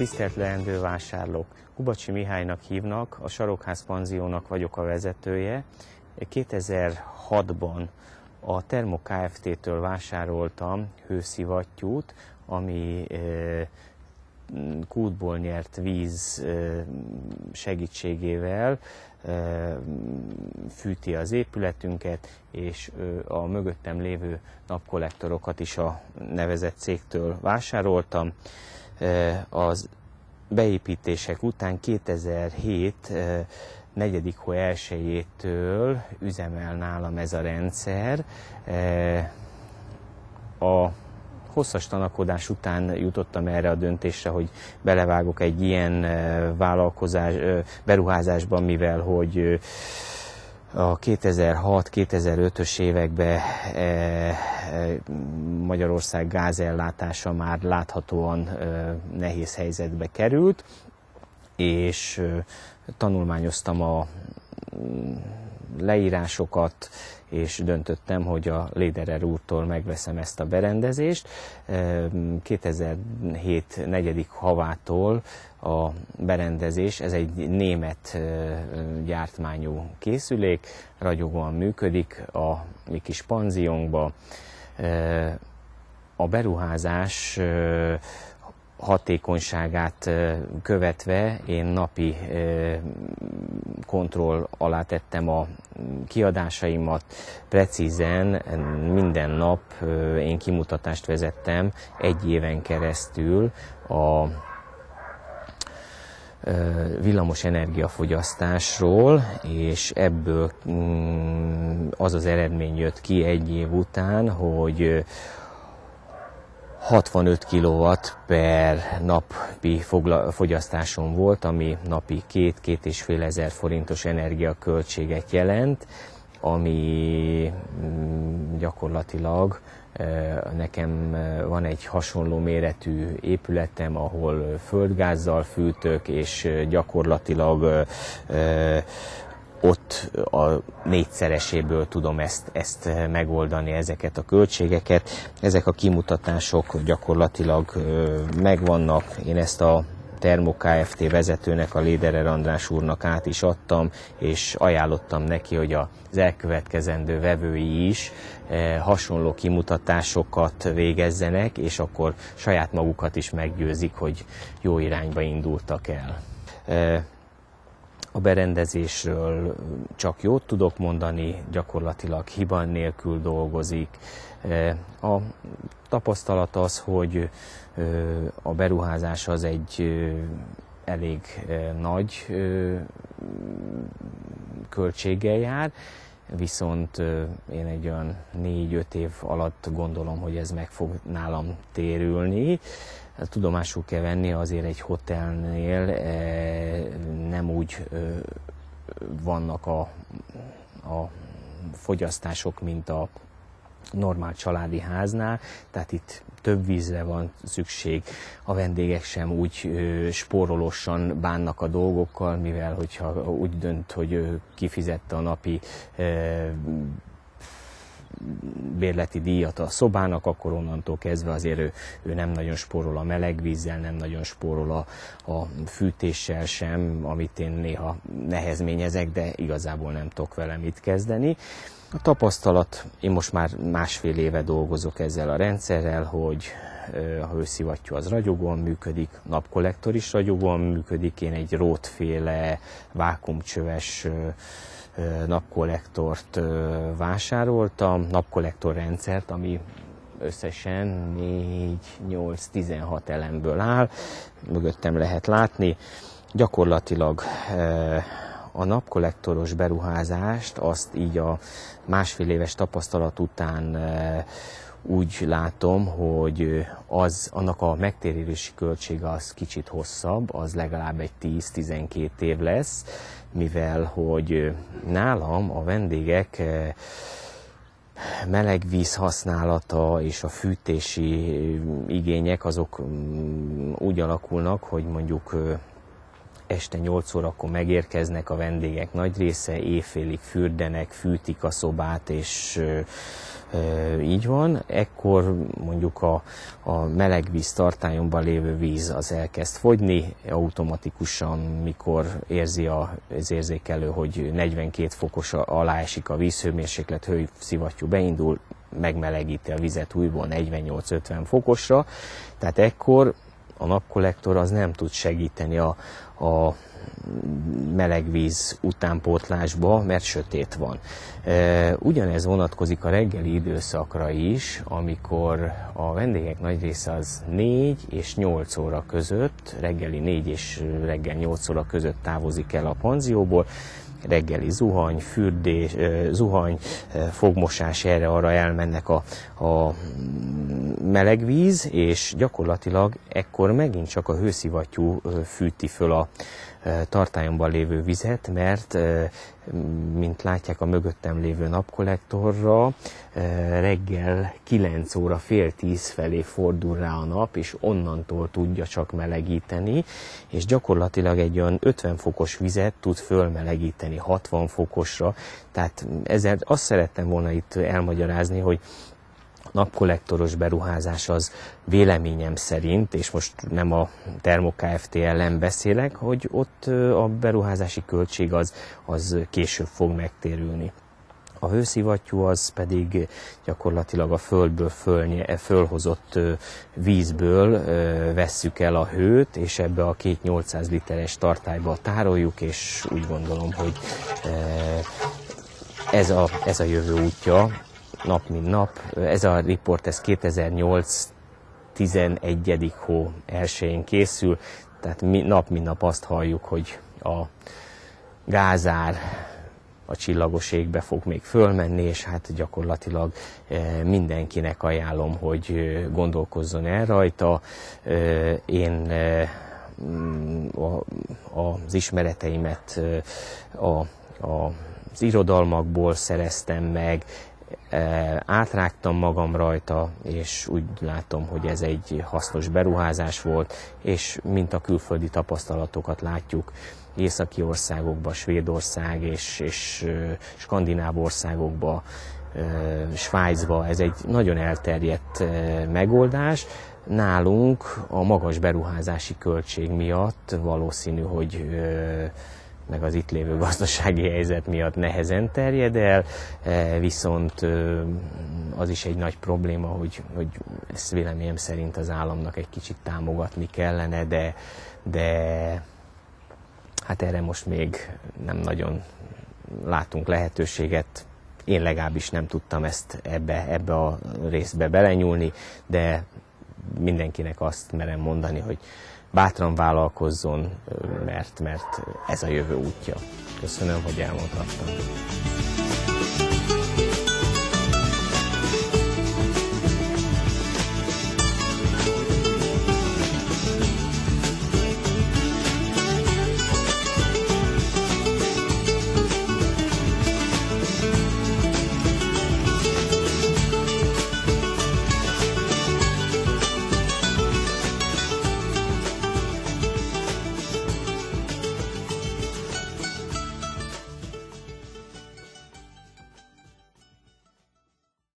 Tisztelt leendő vásárlók! Kubacsi Mihálynak hívnak, a Sarokház Panziónak vagyok a vezetője. 2006-ban a Termo Kft-től vásároltam hőszivattyút, ami kútból nyert víz segítségével fűti az épületünket, és a mögöttem lévő napkollektorokat is a nevezett cégtől vásároltam. Az beépítések után 2007 negyedik hó elsőjétől üzemel nálam ez a rendszer. A hosszas tanakodás után jutottam erre a döntésre, hogy belevágok egy ilyen vállalkozás, beruházásban, mivel hogy a 2006-2005-ös években e, e, Magyarország gázellátása már láthatóan e, nehéz helyzetbe került, és tanulmányoztam a leírásokat, és döntöttem, hogy a Lederer úrtól megveszem ezt a berendezést. 2007 negyedik havától a berendezés, ez egy német gyártmányú készülék, ragyogóan működik a mi kis panziónkba. A beruházás hatékonyságát követve én napi kontroll alá tettem a kiadásaimat, precízen minden nap én kimutatást vezettem egy éven keresztül a villamos energiafogyasztásról, és ebből mm, az az eredmény jött ki egy év után, hogy 65 kW per napi fogyasztáson volt, ami napi 2-2,5 ezer forintos energiaköltséget jelent, ami mm, gyakorlatilag nekem van egy hasonló méretű épületem, ahol földgázzal fűtök, és gyakorlatilag ott a négyszereséből tudom ezt, ezt megoldani, ezeket a költségeket. Ezek a kimutatások gyakorlatilag megvannak. Én ezt a Termo Kft. vezetőnek, a Léderer András úrnak át is adtam, és ajánlottam neki, hogy az elkövetkezendő vevői is hasonló kimutatásokat végezzenek, és akkor saját magukat is meggyőzik, hogy jó irányba indultak el. A berendezésről csak jót tudok mondani, gyakorlatilag hiba nélkül dolgozik. E, a tapasztalat az, hogy e, a beruházás az egy elég nagy költséggel jár, viszont én egy olyan négy-öt év alatt gondolom, hogy ez meg fog nálam térülni. Tudomásul kell venni azért egy hotelnél nem úgy vannak a, a fogyasztások, mint a normál családi háznál, tehát itt több vízre van szükség, a vendégek sem úgy ö, spórolósan bánnak a dolgokkal, mivel hogyha úgy dönt, hogy ő kifizette a napi ö, bérleti díjat a szobának, akkor onnantól kezdve azért ő, ő nem nagyon spórol a meleg vízzel, nem nagyon spórol a, a fűtéssel sem, amit én néha nehezményezek, de igazából nem tudok vele mit kezdeni. A tapasztalat, én most már másfél éve dolgozok ezzel a rendszerrel, hogy a hőszivattyú az ragyogóan működik, napkollektor is ragyogóan működik, én egy rótféle vákumcsöves napkollektort vásároltam, napkollektor rendszert, ami összesen 4, 8, 16 elemből áll, mögöttem lehet látni. Gyakorlatilag a napkollektoros beruházást azt így a másfél éves tapasztalat után úgy látom, hogy az, annak a megtérési költsége az kicsit hosszabb, az legalább egy 10-12 év lesz, mivel hogy nálam a vendégek meleg víz használata és a fűtési igények azok mm, úgy alakulnak, hogy mondjuk este 8 órakor megérkeznek a vendégek nagy része, éjfélig fürdenek, fűtik a szobát, és így van, ekkor mondjuk a, a melegvíz tartályomban lévő víz az elkezd fogyni, automatikusan, mikor érzi a, az érzékelő, hogy 42 fokos alá esik a vízhőmérséklet, hőszivattyú beindul, megmelegíti a vizet újból 48-50 fokosra, tehát ekkor a napkollektor az nem tud segíteni a, a melegvíz utánpótlásba, mert sötét van. E, ugyanez vonatkozik a reggeli időszakra is, amikor a vendégek nagy része az 4 és 8 óra között, reggeli 4 és reggel 8 óra között távozik el a panzióból, reggeli zuhany, fürdés, zuhany, fogmosás, erre-arra elmennek a, a meleg víz, és gyakorlatilag ekkor megint csak a hőszivattyú fűti föl a tartályomban lévő vizet, mert mint látják a mögöttem lévő napkollektorra, reggel 9 óra fél 10 felé fordul rá a nap, és onnantól tudja csak melegíteni, és gyakorlatilag egy olyan 50 fokos vizet tud fölmelegíteni 60 fokosra, tehát ezzel azt szerettem volna itt elmagyarázni, hogy napkollektoros beruházás az véleményem szerint, és most nem a Termo Kft. ellen beszélek, hogy ott a beruházási költség az, az később fog megtérülni. A hőszivattyú az pedig gyakorlatilag a földből fölnye, fölhozott vízből vesszük el a hőt, és ebbe a két 800 literes tartályba tároljuk, és úgy gondolom, hogy ez a, ez a jövő útja nap mint nap. Ez a riport, ez 2008 11. hó elsőjén készül, tehát mi, nap mint nap azt halljuk, hogy a gázár a csillagos égbe fog még fölmenni, és hát gyakorlatilag eh, mindenkinek ajánlom, hogy eh, gondolkozzon el rajta. Eh, én mm, az ismereteimet a, a, az irodalmakból szereztem meg, átrágtam magam rajta, és úgy látom, hogy ez egy hasznos beruházás volt, és mint a külföldi tapasztalatokat látjuk, északi országokba, Svédország és, és skandináv országokba, Svájcba ez egy nagyon elterjedt megoldás. Nálunk a magas beruházási költség miatt valószínű, hogy meg az itt lévő gazdasági helyzet miatt nehezen terjed el, e, viszont az is egy nagy probléma, hogy, hogy ezt véleményem szerint az államnak egy kicsit támogatni kellene, de, de hát erre most még nem nagyon látunk lehetőséget. Én legalábbis nem tudtam ezt ebbe, ebbe a részbe belenyúlni, de mindenkinek azt merem mondani, hogy bátran vállalkozzon, mert, mert ez a jövő útja. Köszönöm, hogy elmondhattam.